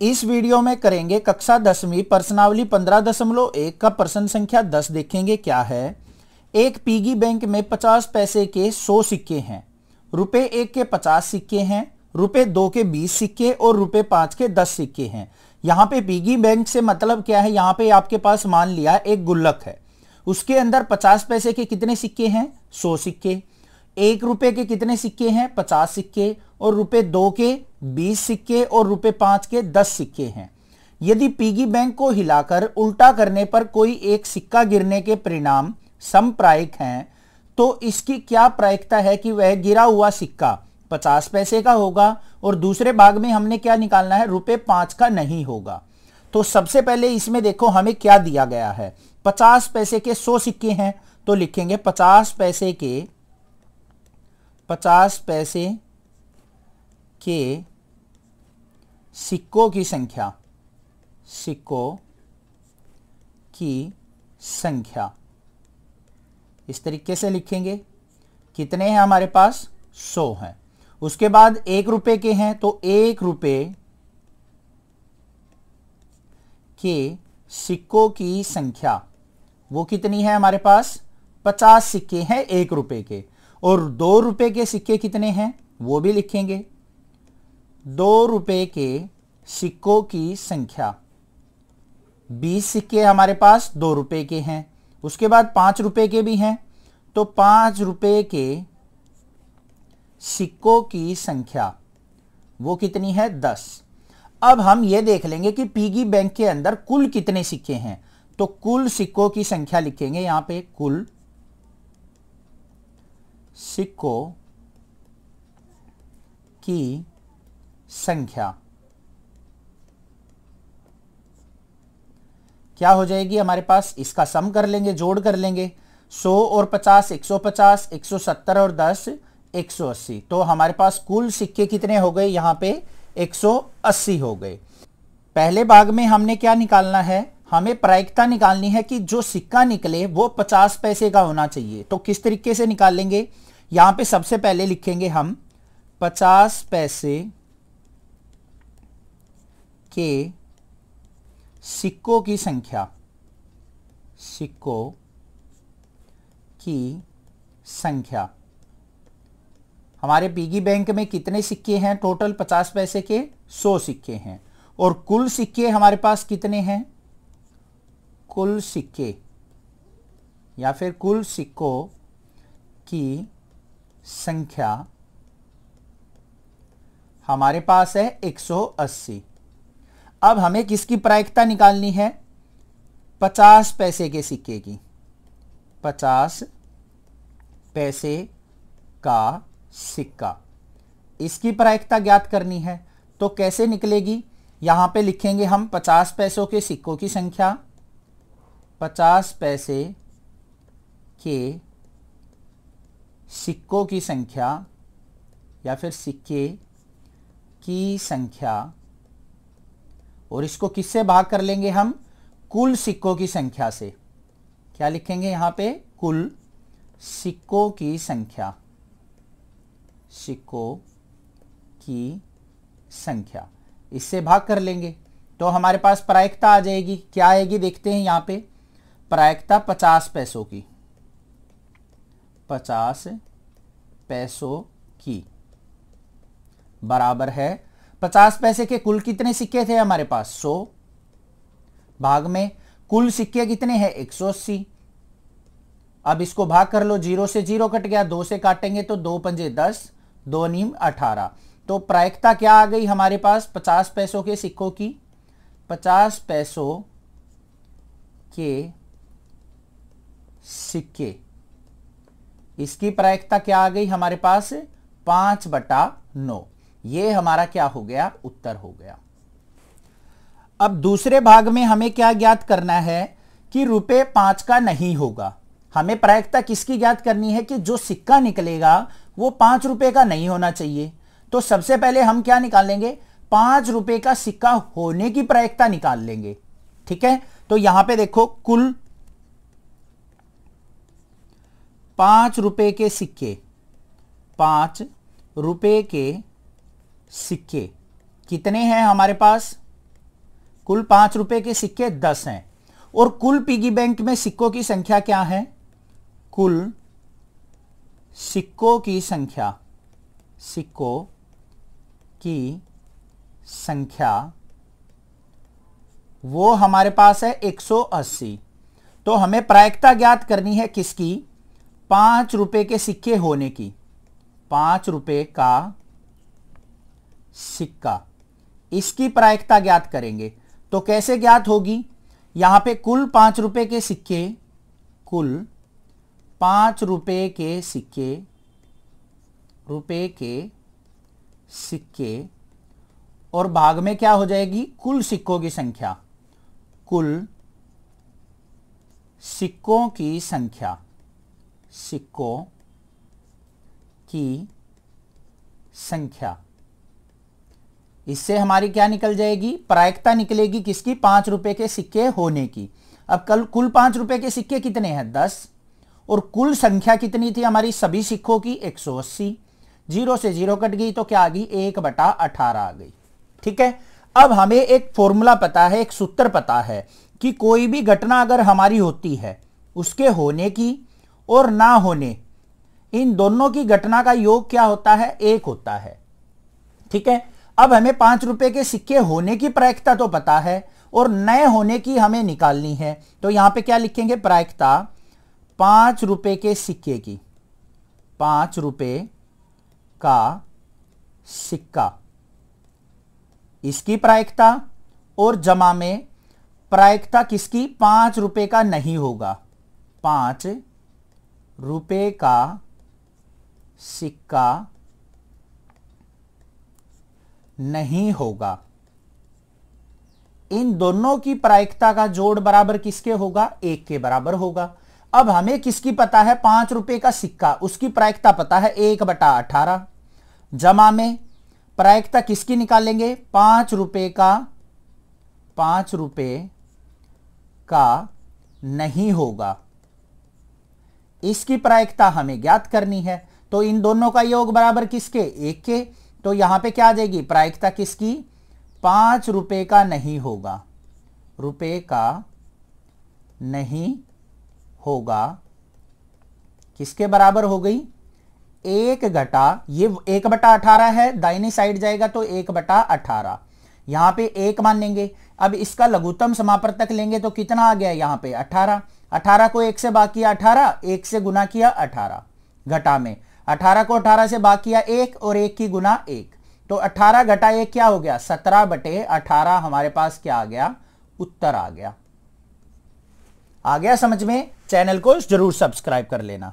इस वीडियो में करेंगे कक्षा दसवीं, प्रश्नावली पंद्रह दशमलव एक का प्रश्न संख्या दस देखेंगे क्या है। एक पीगी बैंक में पचास पैसे के सौ सिक्के हैं। रुपए एक के पचास सिक्के हैं, रुपए दो के बीस सिक्के और रुपए पाँच के दस सिक्के हैं। यहाँ पे पीगी बैंक से मतलब क्या है? यहाँ पे आपके पास मान लिया एक गुल्लक है। उसके अंदर पचास पैसे के कितने सिक्के हैं? सौ सिक्के। एक रुपए के कितने सिक्के हैं? पचास सिक्के, और रुपए दो के, बीस सिक्के, और रुपए पाँच के, दस सिक्के हैं। यदि पीगी बैंक को हिलाकर उल्टा करने पर कोई एक सिक्का गिरने के परिणाम समप्रायिक हैं तो इसकी क्या प्रायिकता है कि वह गिरा हुआ सिक्का पचास पैसे का होगा, और दूसरे भाग में हमने क्या निकालना है? रुपए पाँच का नहीं होगा। तो सबसे पहले इसमें देखो, हमें क्या दिया गया है? पचास पैसे के सौ सिक्के हैं तो लिखेंगे पचास पैसे के पचास पैसे के सिक्कों की संख्या, सिक्कों की संख्या। इस तरीके से लिखेंगे, कितने हैं हमारे पास? सौ हैं। उसके बाद एक रुपए के हैं तो एक रुपए के सिक्कों की संख्या, वो कितनी है हमारे पास? पचास सिक्के हैं एक रुपए के। और दो रुपए के सिक्के कितने हैं? वो भी लिखेंगे। दो रुपए के सिक्कों की संख्या। बीस सिक्के हमारे पास दो रुपए के हैं। उसके बाद पाँच रुपए के भी हैं। तो पाँच रुपए के सिक्कों की संख्या, वो कितनी है? दस। अब हम ये देख लेंगे कि पीगी बैंक के अंदर कुल कितने सिक्के हैं। तो कुल सिक्कों की संख्या लिखेंगे यहाँ पे, कुल सिक्कों की संख्या। क्या हो जाएगी? हमारे पास इसका सम कर लेंगे, जोड़ कर लेंगे। 100 और 50 150 170 और 10 180 तो हमारे पास कुल सिक्के कितने हो गए? यहाँ पे 180 हो गए। पहले भाग में हमने क्या निकालना है? हमें प्रायिकता निकालनी है कि जो सिक्का निकले, वो 50 पैसे का होना चाहिए। तो किस तरीके से निकालेंगे यहाँ पे सबसे पहले लिखेंगे हम 50 पैसे के सिक्कों की संख्या, सिक्कों की संख्या। हमारे पीगी बैंक में कितने सिक्के हैं? टोटल पचास पैसे के सौ सिक्के हैं। और कुल सिक्के हमारे पास कितने हैं? कुल सिक्के, या फिर कुल सिक्कों की संख्या हमारे पास है 180 अब हमें किसकी प्रायिकता निकालनी है? पचास पैसे के सिक्के की। पचास पैसे का सिक्का। इसकी प्रायिकता ज्ञात करनी है। तो कैसे निकलेगी? यहाँ पे लिखेंगे हम पचास पैसों के सिक्कों की संख्या। पचास पैसे के सिक्कों की संख्या या फिर सिक्के की संख्या, और इसको किससे भाग कर लेंगे हम? कुल सिक्कों की संख्या से। क्या लिखेंगे यहाँ पे? कुल सिक्कों की संख्या। सिक्कों की संख्या। इससे भाग कर लेंगे। तो हमारे पास प्रायिकता आ जाएगी। क्या आएगी? देखते हैं यहाँ पे। प्रायिकता पचास पैसों की। पचास पैसों की। बराबर है। पचास पैसे के कुल कितने सिक्के थे हमारे पास? सौ। भाग में कुल सिक्के कितने हैं? एक सौ अस्सी। अब इसको भाग कर लो। ज़ीरो से ज़ीरो कट गया। दो से काटेंगे तो दो पंजे दस, दो नीम अठारह। तो प्रायिकता क्या आ गई हमारे पास? पचास पैसों के सिक्कों की। पचास पैसों के सिक्के। इसकी प्रायिकता क्या आ गई हमारे पास? पाँच बटा नौ। ये हमारा क्या हो गया? उत्तर हो गया। अब दूसरे भाग में हमें क्या ज्ञात करना है कि रुपए पाँच का नहीं होगा। हमें प्रायिकता किसकी ज्ञात करनी है कि जो सिक्का निकलेगा, वो पाँच रुपए का नहीं होना चाहिए। तो सबसे पहले हम क्या निकाल लेंगे? पाँच रुपए का सिक्का होने की प्रायिकता निकाल लेंगे। ठीक है? तो यहाँ पे देखो, कुल पाँच रुपए के सिक्के। पाँच रुपए के सिक्के। कितने हैं हमारे पास? कुल पाँच रुपए के सिक्के दस हैं। और कुल पिगी बैंक में सिक्कों की संख्या क्या है? कुल सिक्कों की संख्या, सिक्कों की संख्या वो हमारे पास है 180 तो हमें प्रायिकता ज्ञात करनी है किसकी? पाँच रुपए के सिक्के होने की। पाँच रुपए का सिक्का। इसकी प्रायिकता ज्ञात करेंगे। तो कैसे ज्ञात होगी? यहाँ पे कुल पाँच रुपए के सिक्के, कुल पाँच रुपए के सिक्के, रुपए के सिक्के, और भाग में क्या हो जाएगी? कुल सिक्कों की संख्या। कुल सिक्कों की संख्या। सिक्कों की संख्या। इससे हमारी क्या निकल जाएगी? प्रायिकता निकलेगी किसकी? पाँच रुपए के सिक्के होने की। अब कल कुल पाँच रुपए के सिक्के कितने हैं? दस। और कुल संख्या कितनी थी हमारी सभी सिक्कों की? 180 ज़ीरो से ज़ीरो कट गई तो क्या आ गई? एक बटा अठारह आ गई। ठीक है? अब हमें एक फॉर्मूला पता है, एक सूत्र पता है कि कोई भी घटना अगर हमारी होती है, उसके होने की और ना होने। इन दोनों की घटना का योग क्या होता है? एक होता है। ठीक है? अब हमें पाँच रुपए के सिक्के होने की प्रायिकता तो पता है और नए होने की हमें निकालनी है। तो यहाँ पे क्या लिखेंगे? प्रायिकता पाँच रुपए के सिक्के की। पाँच रुपए का सिक्का। इसकी प्रायिकता और जमा में प्रायिकता किसकी? पाँच रुपए का नहीं होगा। पाँच रुपए का, सिक्का नहीं होगा। इन दोनों की प्रायिकता का जोड़ बराबर किसके होगा? एक के बराबर होगा। अब हमें किसकी पता है? पाँच रुपए का सिक्का। उसकी प्रायिकता पता है एक बटा अठारह। जमा में प्रायिकता किसकी निकालेंगे? पाँच रुपए का, पाँच रुपए का नहीं होगा। इसकी प्रायिकता हमें ज्ञात करनी है। तो इन दोनों का योग बराबर किसके? एक के। तो यहाँ पे क्या आ जाएगी? प्रायिकता किसकी? पाँच रुपए का नहीं होगा। रुपए का नहीं होगा। किसके बराबर हो गई? एक घटा, ये एक बटा अठारह है दाइनी साइड जाएगा तो एक बटा अठारह। यहाँ पे एक मान लेंगे। अब इसका लघुत्तम समापर्तक लेंगे तो कितना आ गया यहाँ पे? अठारह। अठारह को एक से बाग किया अठारह, एक से गुना किया अठारह। घटा में, अठारह को अठारह से बाग किया एक और एक की गुना एक। तो अठारह घटा एक क्या हो गया? सत्रह बटे अठारह हमारे पास क्या आ गया? उत्तर आ गया। आ गया समझ में? चैनल को ज़रूर सब्सक्राइब कर लेना।